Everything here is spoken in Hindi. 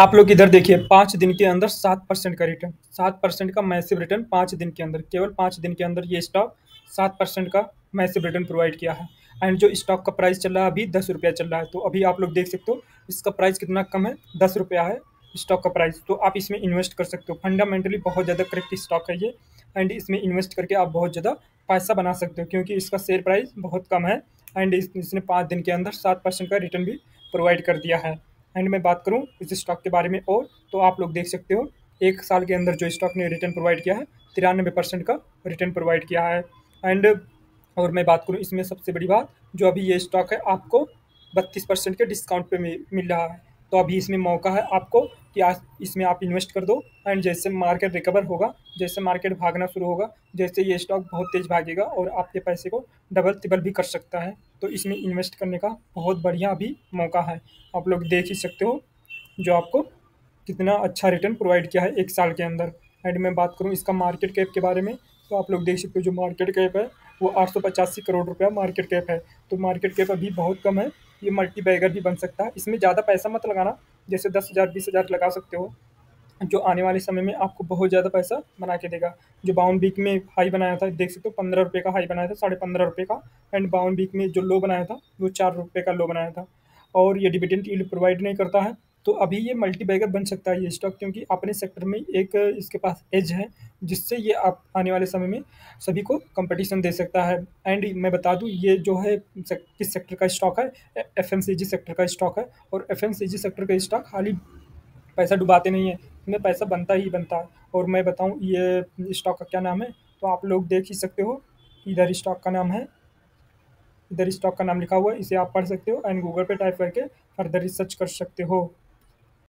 आप लोग इधर देखिए, पाँच दिन के अंदर सात परसेंट का रिटर्न सात परसेंट का मैसिव रिटर्न पाँच दिन के अंदर, केवल पाँच दिन के अंदर ये स्टॉक सात परसेंट का मैसिव रिटर्न प्रोवाइड किया है। एंड जो स्टॉक का प्राइस चल रहा है, अभी दस रुपया चल रहा है। तो अभी आप लोग देख सकते हो, इसका प्राइस कितना कम है, दस रुपया है स्टॉक का प्राइस तो आप इसमें इन्वेस्ट कर सकते हो। फंडामेंटली बहुत ज़्यादा करेक्ट स्टॉक है ये। एंड इसमें इन्वेस्ट करके आप बहुत ज़्यादा पैसा बना सकते हो, क्योंकि इसका शेयर प्राइस बहुत कम है। एंड इसने पाँच दिन के अंदर सात परसेंट का रिटर्न भी प्रोवाइड कर दिया है। एंड मैं बात करूँ इस स्टॉक के बारे में और तो आप लोग देख सकते हो, एक साल के अंदर जो स्टॉक ने रिटर्न प्रोवाइड किया है, तिरानबे परसेंट का रिटर्न प्रोवाइड किया है। एंड, और मैं बात करूँ इसमें सबसे बड़ी बात, जो अभी ये स्टॉक है, आपको बत्तीस परसेंट के डिस्काउंट पे मिल रहा है। तो अभी इसमें मौका है आपको कि आज इसमें आप इन्वेस्ट कर दो एंड जैसे मार्केट रिकवर होगा, जैसे मार्केट भागना शुरू होगा, जैसे ये स्टॉक बहुत तेज़ भागेगा और आपके पैसे को डबल तिबल भी कर सकता है। तो इसमें इन्वेस्ट करने का बहुत बढ़िया अभी मौका है। आप लोग देख ही सकते हो जो आपको कितना अच्छा रिटर्न प्रोवाइड किया है एक साल के अंदर। एंड मैं बात करूँ इसका मार्केट कैप के बारे में तो आप लोग देख सकते हो जो मार्केट कैप है, वो आठ सौ पचासी करोड़ रुपया मार्केट कैप है। तो मार्केट कैप अभी बहुत कम है ये मल्टी बैगर भी बन सकता है। इसमें ज़्यादा पैसा मत लगाना, जैसे दस हज़ार, बीस हज़ार लगा सकते हो, जो आने वाले समय में आपको बहुत ज़्यादा पैसा बना के देगा। जो बाउन बीक में हाई बनाया था, देख सकते हो, पंद्रह रुपये का हाई बनाया था, साढ़े पंद्रह रुपये का। एंड बाउन बीक में जो लो बनाया था, वो चार रुपये का लो बनाया था। और ये डिविडेंट यील्ड प्रोवाइड नहीं करता है। तो अभी ये मल्टी बैगर बन सकता है ये स्टॉक क्योंकि अपने सेक्टर में एक, इसके पास एज है, जिससे ये आप आने वाले समय में सभी को कंपटीशन दे सकता है। एंड मैं बता दूँ, ये जो है किस सेक्टर का स्टॉक है? एफएमसीजी सेक्टर का स्टॉक है, और एफएमसीजी सेक्टर का स्टॉक खाली पैसा डुबाते नहीं है इसमें पैसा बनता ही बनता है। और मैं बताऊँ, ये स्टॉक का क्या नाम है? तो आप लोग देख ही सकते हो, इधर स्टॉक का नाम है, इधर स्टॉक का नाम लिखा हुआ है, इसे आप पढ़ सकते हो एंड गूगल पे टाइप करके फर्दर रिसर्च कर सकते हो।